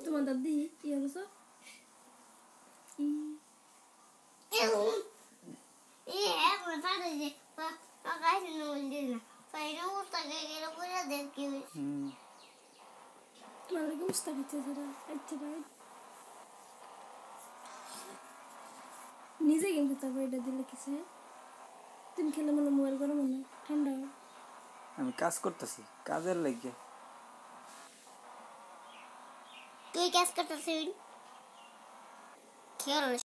তোমার হ্যাঁ দাদি কি অবস্থা what I get a good at that give হুম তোমার লাগে উস্তা দিতে যারা আচ্ছা ভাই নিজে গেম খেতে হবে এটা দিলে কিছু তুমি খেলে মনে মোবাইল করো মনে ঠান্ডা আমি কাজ করতেছি কাজের লাগিয়ে তুই কাজ করতেছিস খেয়াল